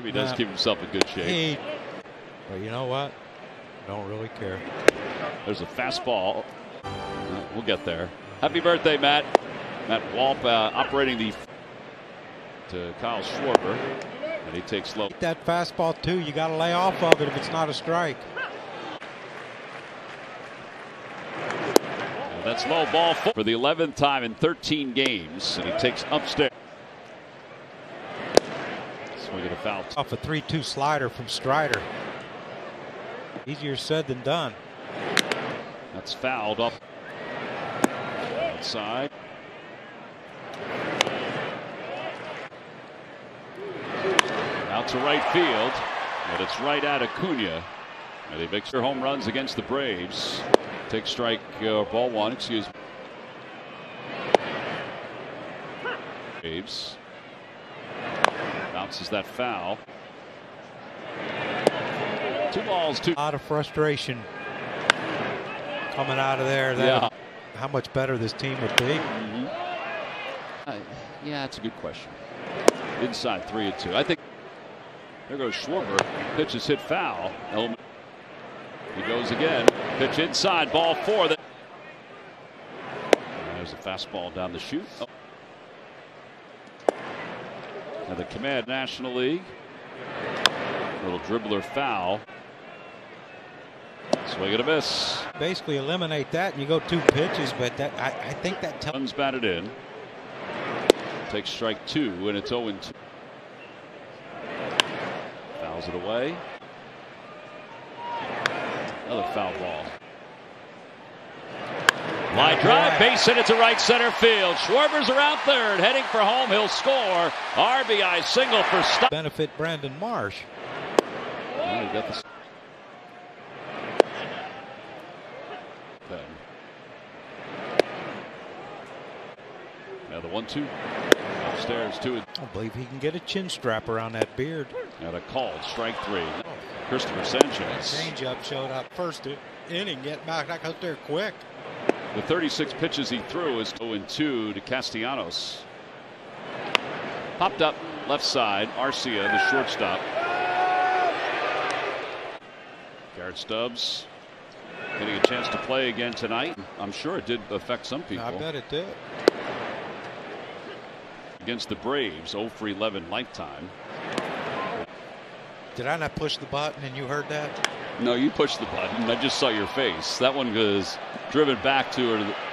Jimmy does Nah. keep himself in good shape. He, but you know what? Don't really care. There's a fastball. We'll get there. Happy birthday, Matt. Matt Walp uh, operating the to Kyle Schwarber, and he takes low. That fastball too. You got to lay off of it if it's not a strike. And that's low ball four for the 11th time in 13 games, and he takes upstairs. Swing at a foul. Off a 3-2 slider from Strider. Easier said than done. That's fouled up outside. Out to right field, but it's right at Acuna. And he makes their home runs against the Braves. Take strike, uh, ball one, excuse me. Braves. Bounces that foul. Two balls, two. A lot of frustration coming out of there. That, Yeah. How much better this team would be. Uh, yeah, that's a good question. Inside three and two. I think there goes Schwarber. Pitch is hit foul. Element. He goes again. Pitch inside. Ball four. There's a fastball down the chute. Oh. Now the Command National League. Little dribbler foul. Swing and a miss. Basically eliminate that and you go two pitches, but that I, I think that tells Runs batted in. Takes strike two, oh and it's 0 2. Fouls it away. Another foul ball. Line drive, base hit it to right center field. Schwarber's around third, heading for home. He'll score. RBI single for Stott. benefit Brandon Marsh. He got the. Then. Now the one-two upstairs to it. I don't believe he can get a chin strap around that beard. And a called strike three. Oh. Christopher Sanchez. Changeup showed up first inning, get back out there quick. The 36 pitches he threw is 0 2 to Castellanos. Popped up left side. Arcia, the shortstop. Garrett Stubbs getting a chance to play again tonight. I'm sure it did affect some people. I bet it did. Against the Braves, 0 for 11 lifetime. Did I not push the button and you heard that? No, you pushed the button. I just saw your face. That one was driven back to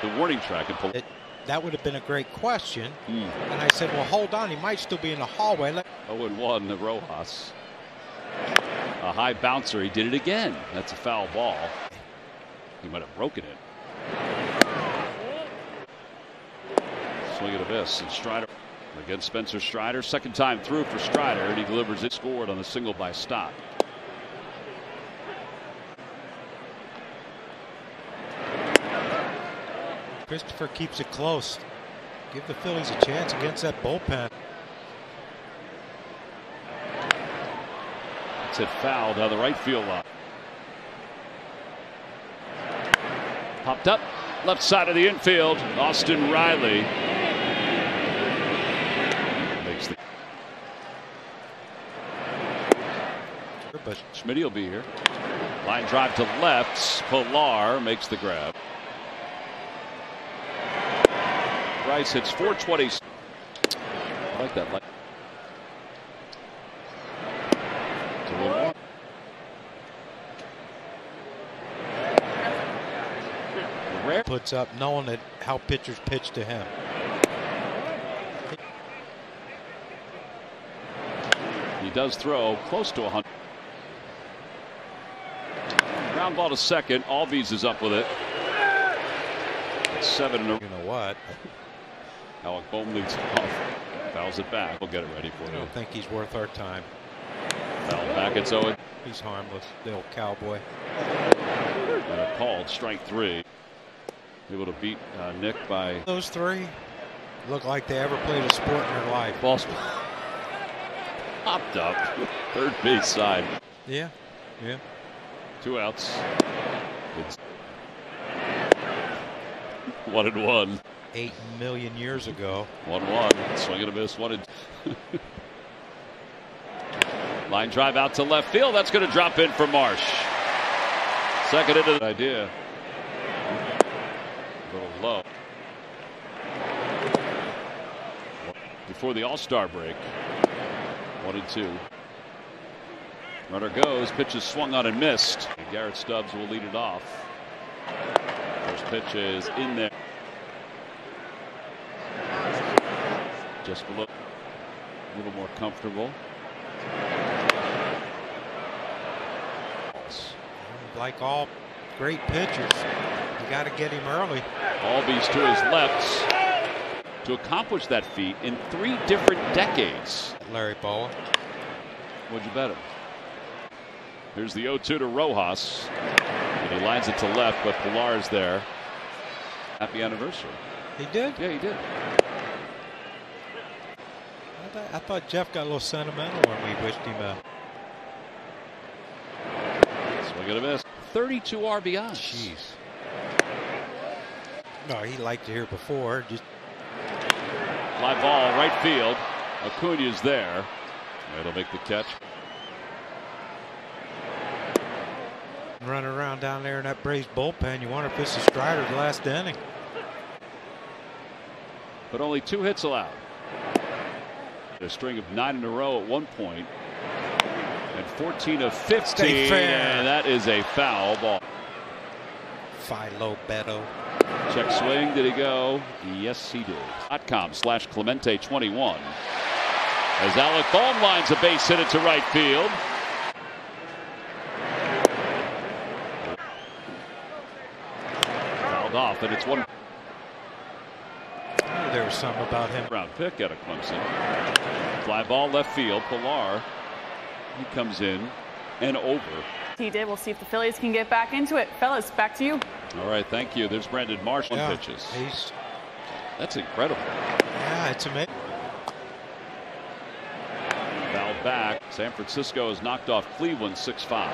the, warning track and pulled. It, that would have been a great question. Mm. And I said, well, hold on. He might still be in the hallway. Let 0 1 to Rojas. A high bouncer. He did it again. That's a foul ball. He might have broken it. Swing and a miss. And Strider against Spencer Strider. Second time through for Strider. And he delivers it. Scored on a single by Stott. Christopher keeps it close. Give the Phillies a chance against that bullpen. It's hit foul down the right field line. Popped up left side of the infield. Austin Riley makes the. But Schmidt will be here. Line drive to left. Pilar makes the grab. Rice hits 420. I like that. Light. Two and one. Rare. puts up knowing that how pitchers pitch to him. He does throw close to 100. Ground ball to second. Albies is up with it. Seven in a You know what? Alec Bohm leads off. Fouls it back. We'll get it ready for you. I don't think he's worth our time. Foul back. It's 0 He's harmless, the old cowboy. and a called strike three. Able to beat uh, Nick by Those three look like they ever played a sport in their life. ball popped up. Third base side. Yeah, yeah. Two outs. It's one and one. Eight million years ago. One one. Swing and a miss. One Line drive out to left field. That's going to drop in for Marsh. Second into the idea. A little low. Before the All Star break. One and two. Runner goes. Pitch is swung on and missed. Garrett Stubbs will lead it off. First pitch is in there. Just below. A little more comfortable. Like all great pitchers, you got to get him early. Albies to his left to accomplish that feat in three different decades. Larry Bowa. Would you bet him? Here's the 0 2 to Rojas. And he lines it to left, but Pilar is there. Happy anniversary. He did? Yeah, he did. I, th I thought Jeff got a little sentimental when we wished him a. Swing and a miss. 32 RBIs. Jeez. No, he liked it here before. Just Fly ball, right field. Acuna's there. It'll make the catch. run around down there in that Braves bullpen. You wonder if this is Strider's last inning. But only two hits allowed. A string of nine in a row at one point, and 14 of 15, and that is a foul ball. Philo Beto. Check swing. Did he go? Yes, he did. .com slash Clemente 21. As Alec Bohm lines a base hit it to right field. Fouled off, and it's one. There was something about him. Round pick out of Clemson. Fly ball left field. Pilar. He comes in and over. He did. We'll see if the Phillies can get back into it. Fellas, back to you. All right, thank you. There's Brandon Marsh on Yeah, pitches. He's, That's incredible. yeah, it's amazing. Foul back. San Francisco has knocked off Cleveland 6-5.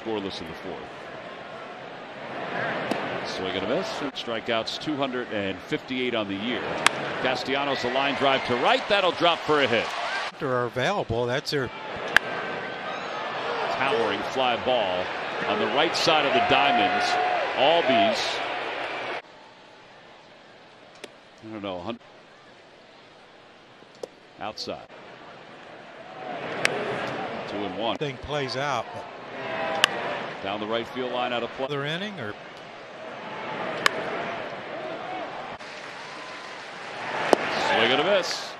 Scoreless in the fourth. Swing and a miss. Strikeouts 258 on the year. Castellanos a line drive to right. That'll drop for a hit. Are available. That's their Towering fly ball on the right side of the diamonds. Albies. I don't know. Outside. Two and one. thing plays out. Down the right field line out of play. Other inning or Swing and a miss.